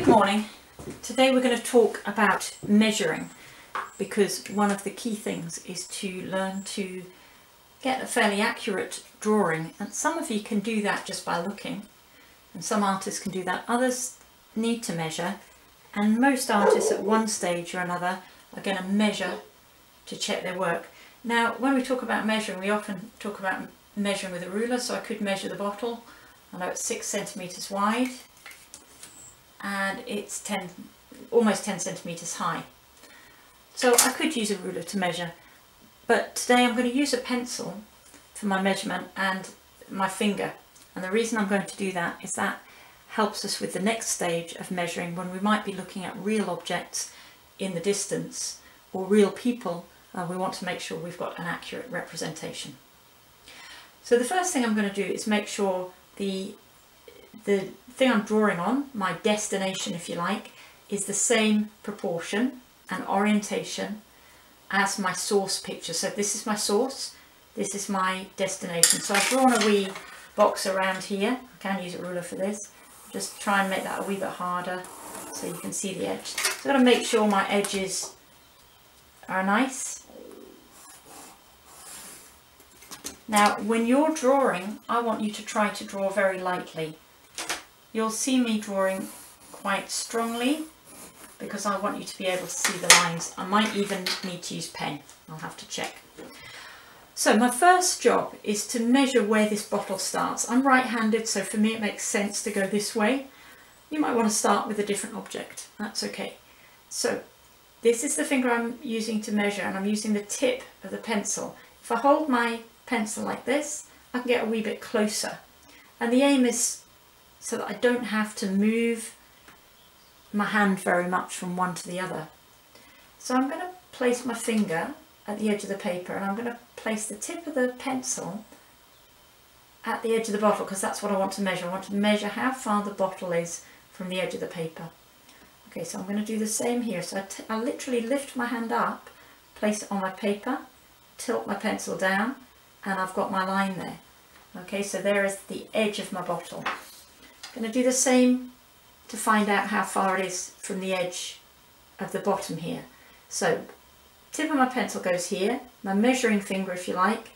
Good morning. Today we're going to talk about measuring because one of the key things is to learn to get a fairly accurate drawing and some of you can do that just by looking and some artists can do that. Others need to measure and most artists at one stage or another are going to measure to check their work. Now when we talk about measuring we often talk about measuring with a ruler so I could measure the bottle. I know it's six centimetres wide and it's 10, almost 10 centimetres high. So I could use a ruler to measure, but today I'm going to use a pencil for my measurement and my finger. And the reason I'm going to do that is that helps us with the next stage of measuring when we might be looking at real objects in the distance or real people uh, we want to make sure we've got an accurate representation. So the first thing I'm going to do is make sure the the thing I'm drawing on, my destination if you like, is the same proportion and orientation as my source picture. So this is my source, this is my destination. So I've drawn a wee box around here. I can use a ruler for this. Just try and make that a wee bit harder so you can see the edge. So I've got to make sure my edges are nice. Now when you're drawing, I want you to try to draw very lightly. You'll see me drawing quite strongly because I want you to be able to see the lines. I might even need to use pen. I'll have to check. So my first job is to measure where this bottle starts. I'm right-handed, so for me it makes sense to go this way. You might want to start with a different object. That's okay. So this is the finger I'm using to measure and I'm using the tip of the pencil. If I hold my pencil like this, I can get a wee bit closer. And the aim is so that I don't have to move my hand very much from one to the other. So I'm going to place my finger at the edge of the paper and I'm going to place the tip of the pencil at the edge of the bottle because that's what I want to measure. I want to measure how far the bottle is from the edge of the paper. Okay, so I'm going to do the same here. So I, I literally lift my hand up, place it on my paper, tilt my pencil down, and I've got my line there. Okay, so there is the edge of my bottle. Going to do the same to find out how far it is from the edge of the bottom here. So tip of my pencil goes here, my measuring finger if you like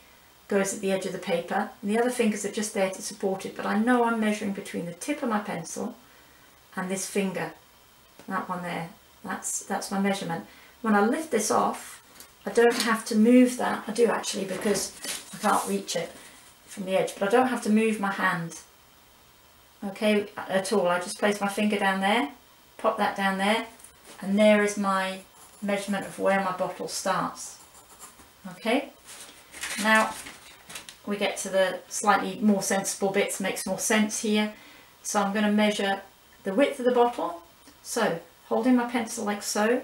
goes at the edge of the paper. And the other fingers are just there to support it but I know I'm measuring between the tip of my pencil and this finger, that one there, that's, that's my measurement. When I lift this off I don't have to move that, I do actually because I can't reach it from the edge but I don't have to move my hand okay at all. I just place my finger down there pop that down there and there is my measurement of where my bottle starts. Okay? Now we get to the slightly more sensible bits makes more sense here. So I'm going to measure the width of the bottle. So holding my pencil like so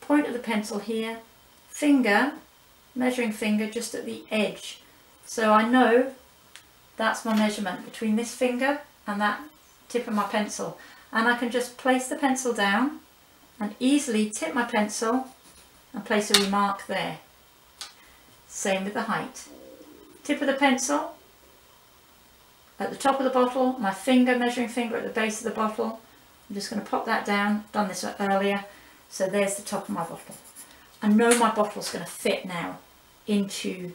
point of the pencil here finger measuring finger just at the edge. So I know that's my measurement between this finger and that tip of my pencil and I can just place the pencil down and easily tip my pencil and place a remark there. Same with the height. Tip of the pencil at the top of the bottle, my finger, measuring finger at the base of the bottle. I'm just going to pop that down, done this earlier. So there's the top of my bottle. I know my bottle's going to fit now into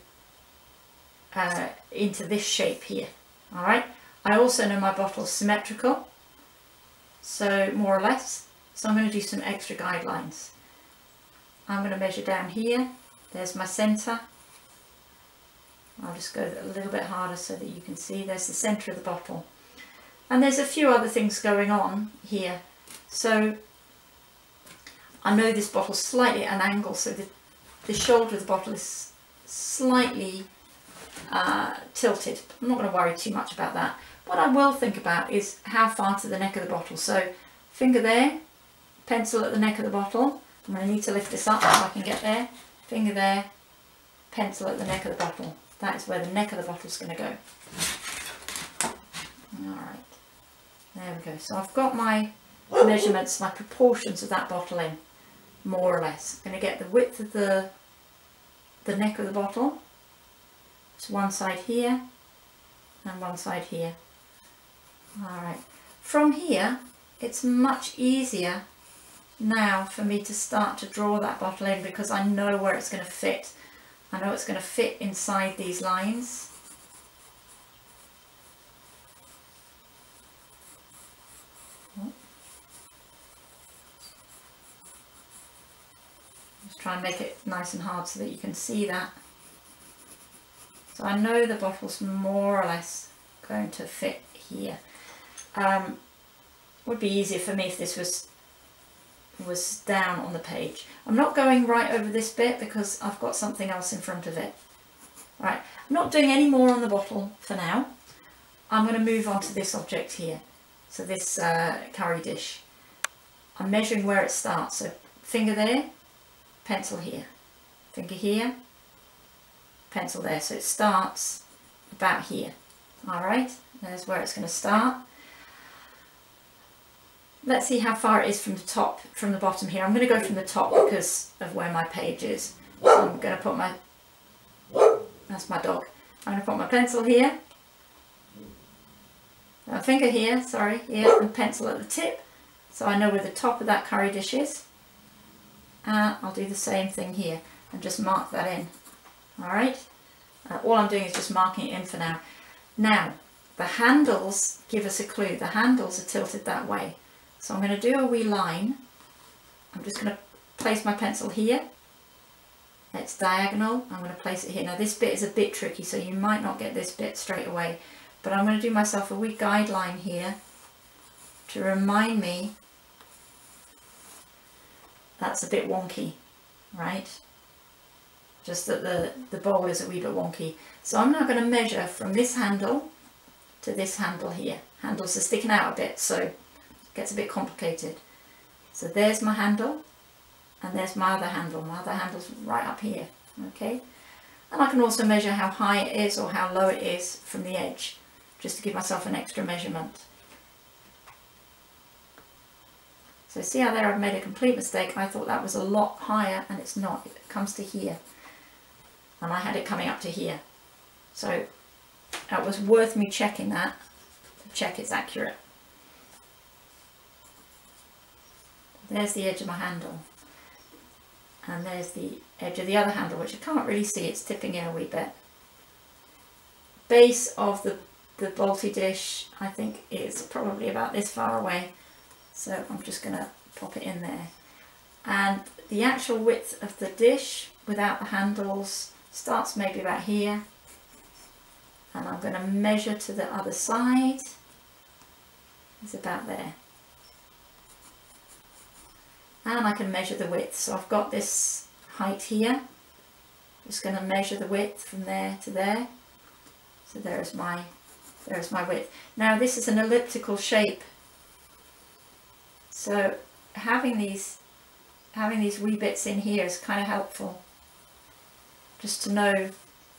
uh, into this shape here. All right. I also know my bottle's symmetrical, so more or less. So I'm going to do some extra guidelines. I'm going to measure down here. There's my centre. I'll just go a little bit harder so that you can see. There's the centre of the bottle. And there's a few other things going on here. So I know this bottle's slightly at an angle, so the, the shoulder of the bottle is slightly uh, tilted. I'm not going to worry too much about that. What I will think about is how far to the neck of the bottle. So finger there, pencil at the neck of the bottle. I'm going to need to lift this up so I can get there. Finger there, pencil at the neck of the bottle. That is where the neck of the bottle is going to go. Alright, there we go. So I've got my measurements, my proportions of that bottle in, more or less. I'm going to get the width of the, the neck of the bottle. So one side here and one side here. Alright, from here it's much easier now for me to start to draw that bottle in because I know where it's going to fit. I know it's going to fit inside these lines. Oh. Just try and make it nice and hard so that you can see that. So I know the bottle's more or less going to fit here. Um, would be easier for me if this was was down on the page. I'm not going right over this bit because I've got something else in front of it. Right, I'm not doing any more on the bottle for now. I'm going to move on to this object here. So this uh, curry dish. I'm measuring where it starts. So finger there, pencil here. Finger here, pencil there. So it starts about here. Alright, there's where it's going to start. Let's see how far it is from the top, from the bottom here. I'm going to go from the top because of where my page is. So I'm going to put my, that's my dog. I'm going to put my pencil here. A finger here, sorry, here, and pencil at the tip. So I know where the top of that curry dish is. And I'll do the same thing here and just mark that in. Alright? Uh, all I'm doing is just marking it in for now. Now, the handles give us a clue. The handles are tilted that way. So I'm going to do a wee line. I'm just going to place my pencil here. It's diagonal. I'm going to place it here. Now this bit is a bit tricky, so you might not get this bit straight away. But I'm going to do myself a wee guideline here to remind me that's a bit wonky, right? Just that the, the bowl is a wee bit wonky. So I'm now going to measure from this handle to this handle here. Handles are sticking out a bit, so gets a bit complicated. So there's my handle and there's my other handle. My other handle's right up here, okay? And I can also measure how high it is or how low it is from the edge, just to give myself an extra measurement. So see how there I've made a complete mistake. I thought that was a lot higher and it's not. It comes to here. And I had it coming up to here. So that was worth me checking that to check it's accurate. There's the edge of my handle. And there's the edge of the other handle, which I can't really see, it's tipping in a wee bit. Base of the, the Balti dish, I think is probably about this far away. So I'm just going to pop it in there. And the actual width of the dish without the handles starts maybe about here. And I'm going to measure to the other side. It's about there and I can measure the width. So I've got this height here. Just going to measure the width from there to there. So there's my there's my width. Now this is an elliptical shape. So having these having these wee bits in here is kind of helpful. Just to know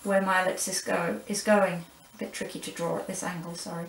where my ellipsis go is going. A bit tricky to draw at this angle, sorry.